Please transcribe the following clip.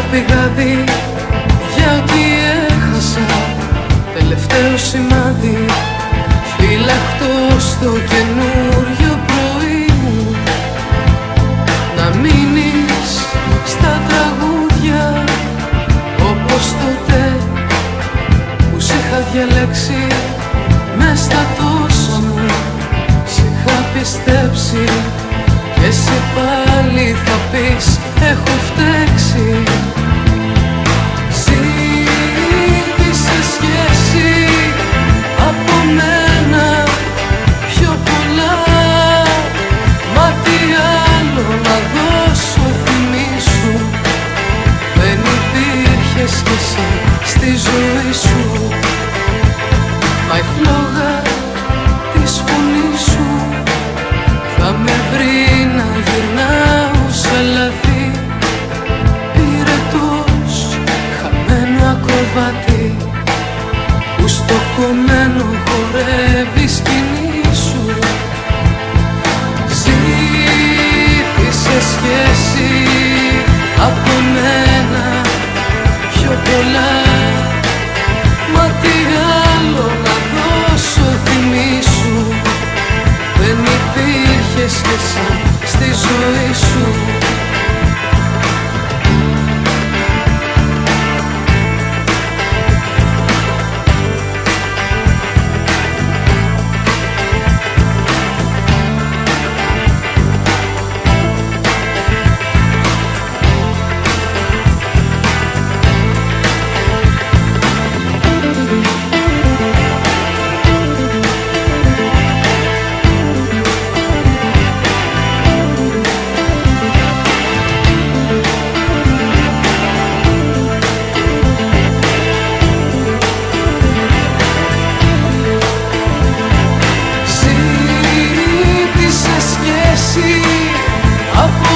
Χίλια πηγάδι για εκεί έχασα Τελευταίο σημάδι. Φυλαχτώ στο καινούριο πρωί μου. Να μείνεις στα τραγούδια Όπως τότε που σε είχα διαλέξει. Μες στα τόσα μου σε είχα πιστέψει. Και εσύ πάλι θα πεις που στο κομμένο χορεύει σκηνή σου. Ζήτησε σχέση από μένα πιο πολλά. Μα τι άλλο να δώσω θυμίσου Δεν υπήρχες και σαν στη ζωή σου. see.